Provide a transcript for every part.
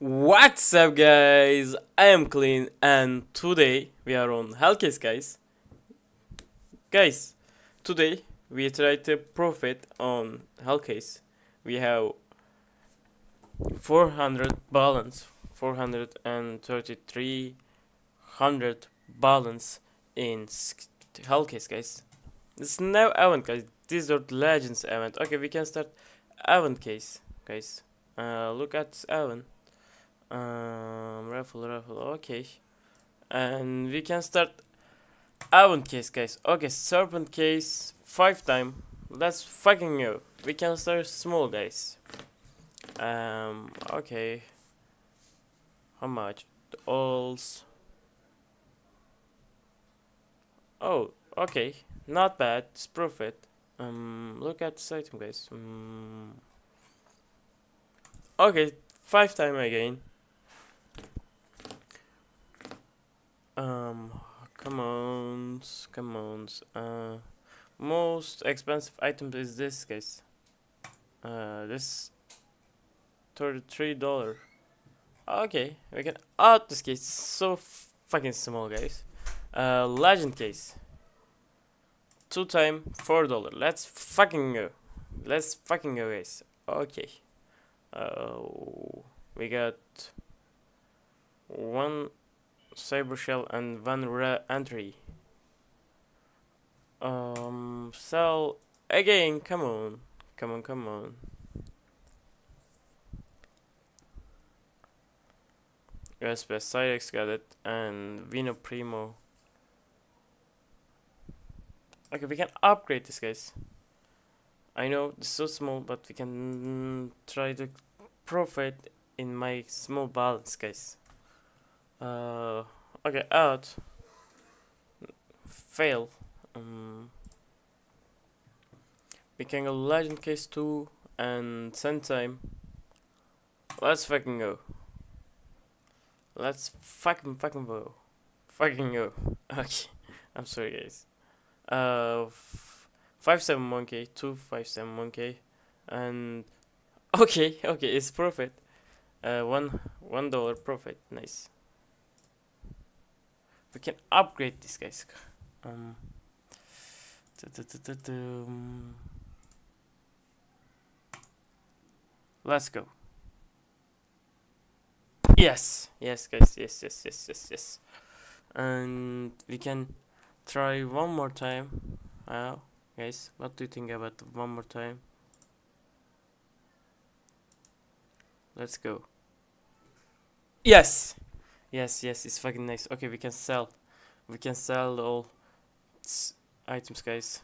What's up guys? I am Clean and today we are on Hellcase guys. Guys, today we try to profit on Hellcase. We have 400 balance, 433 hundred balance in Hellcase guys. Is now event guys. These are legends event. Okay, we can start event case guys. Uh, look at event um, raffle, raffle, okay. And we can start Avon case, guys. Okay, serpent case, five time. Let's fucking go. We can start small, guys. Um, okay. How much? Alls. Oh, okay. Not bad. It's profit. Um, look at the item, guys. Um, okay, five time again. Um, come on, come on. Uh, most expensive item is this, guys. Uh, this thirty-three dollar. Okay, we can out this case. so fucking small, guys. Uh, legend case. Two time four dollar. Let's fucking go. Let's fucking go, guys. Okay. Uh, we got one Cyber Shell and one rare entry. Um, sell again. Come on, come on, come on. Yes, best Cyrex got it, and Vino Primo. Okay, we can upgrade this, guys. I know it's so small, but we can try to profit in my small balance, guys. Uh, okay, out. Fail. Um, we can go legend case 2 and send time. Let's fucking go. Let's fucking fucking go. Fucking go. Okay. I'm sorry guys. Uh, 571k, 257k, and okay, okay, it's profit. Uh, one one dollar profit. Nice we can upgrade this guys um, let's go. Yes yes guys yes yes yes yes yes. And we can try one more time. Uh, guys what do you think about one more time? Let's go. Yes Yes, yes, it's fucking nice. Okay, we can sell. We can sell all items, guys.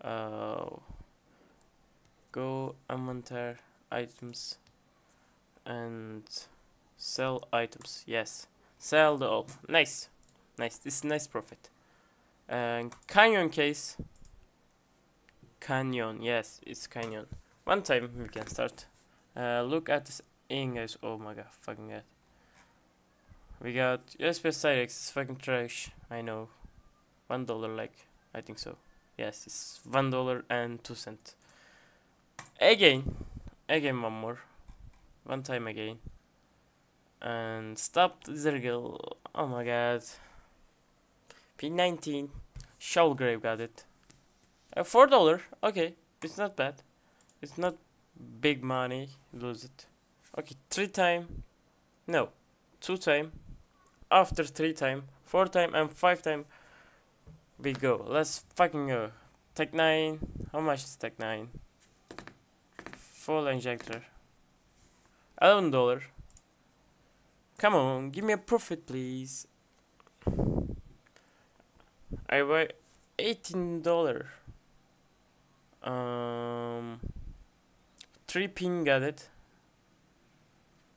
Uh, go inventory items and sell items. Yes, sell the all. Nice, nice. This is nice profit. And canyon case. Canyon, yes, it's canyon. One time we can start. Uh, look at this in guys. Oh my god, fucking god. We got USP Cyrex, it's fucking trash, I know. One dollar like, I think so. Yes, it's one dollar and two cent. Again, again one more. One time again. And stop Zergil. Oh my god. P19. Shovel Grave got it. Uh, four dollar. Okay, it's not bad. It's not big money. Lose it. Okay, three time. No, two time after three time, four time, and five time, we go. Let's fucking go. Tec-9. How much is Tech 9? Fuel Injector. $11. Come on, give me a profit, please. I buy $18. Um, 3 ping got it.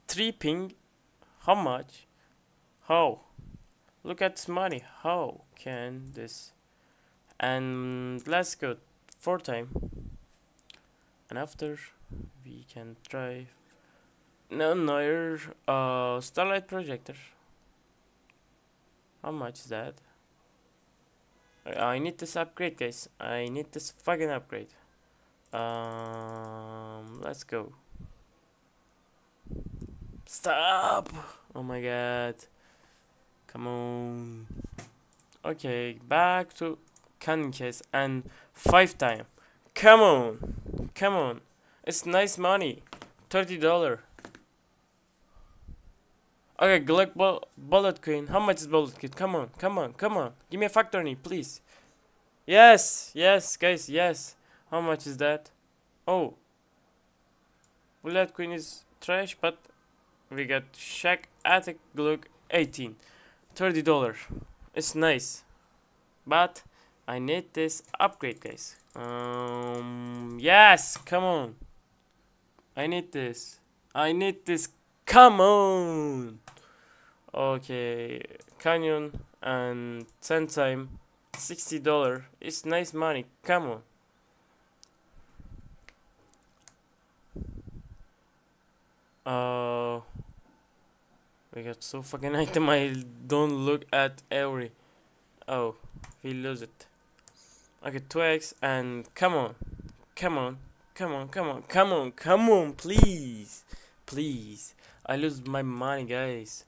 3 ping. How much? How? Look at this money. How can this? And let's go four time. And after we can try no no uh starlight projector. How much is that? I need this upgrade guys. I need this fucking upgrade. Um let's go. Stop! Oh my god. Come on. Okay, back to cannon case and five time. Come on. Come on. It's nice money. Thirty dollar. Okay, Glock bu bullet queen. How much is bullet queen? Come on, come on, come on. Give me a factory, please. Yes, yes, guys, yes. How much is that? Oh. Bullet queen is trash, but we got Snack Attack Glock 18. $30. It's nice. But I need this upgrade, guys. Um, yes, come on. I need this. I need this. Come on. Okay, Canyon and 10 time $60. It's nice money. Come on. Uh, we got so fucking item. I don't look at every. Oh, we lose it. Okay, 2x and come on, come on, come on, come on, come on, come on, please, please. I lose my money, guys.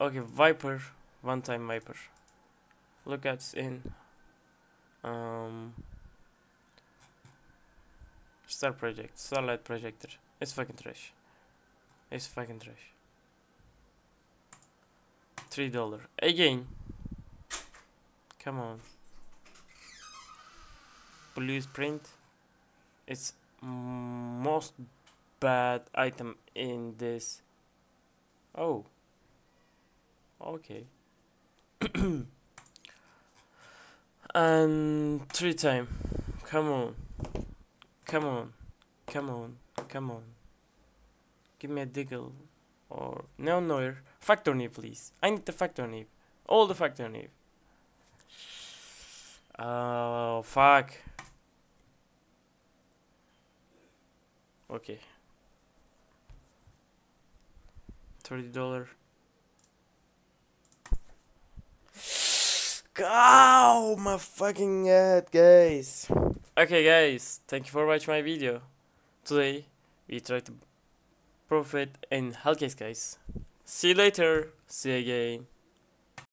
Okay, Viper, one time Viper. Look at in. Um. Star Project, Starlight Projector. It's fucking trash. It's fucking trash. Three dollar again. Come on. Blue print. It's most bad item in this. Oh. Okay. and three time. Come on. Come on. Come on. Come on. Give me a Deagle or no noir. Factor nib please. I need the factor nib. All the factor nib. Oh fuck. Okay. Thirty dollar. Ow, my fucking head, guys. Okay, guys, thank you for watching my video. Today, we try to profit in Hellcase, guys. See you later. See you again.